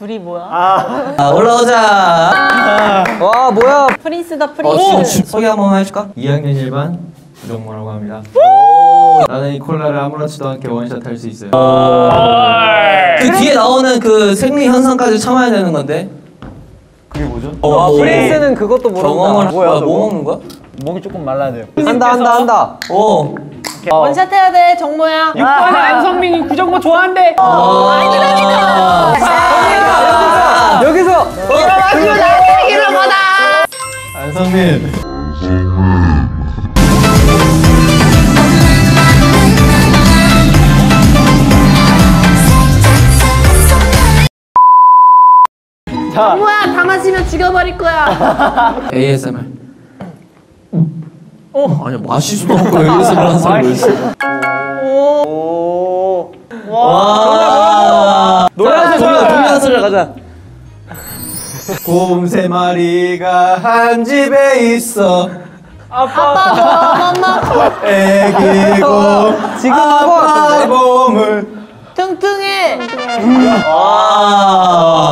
둘이 뭐야? 아, 올라오자. 와 뭐야 prince다 어, prince. 지금 소개 한 번만 해줄까? 2학년 1반 구정모라고 합니다. 나는 이 콜라를 아무렇지도 않게 원샷 할 수 있어요. 그 뒤에 나오는 그 생리 현상까지 참아야 되는 건데. 그게 뭐죠? 어, 아, prince는 그것도 경험을 모른다 뭐야? 뭐 먹는 거야? 목이 조금 말라야 돼요. 한다 한다 한다 오. 원샷 해야 돼 정모야. 6번 안성민이 구정모 좋아한대. 아, 안성민. 정모야 다 마시면 죽여버릴 거야. ASMR. 어, 아니 수도 없고 ASMR 하는 사람이 왜 있어? 와. 노래 동요 동요 한 소절 가자. 곰 세 마리가 한 집에 있어. 아빠 곰 엄마 애기 곰. 지금 아빠 곰을. 퉁퉁해. 와.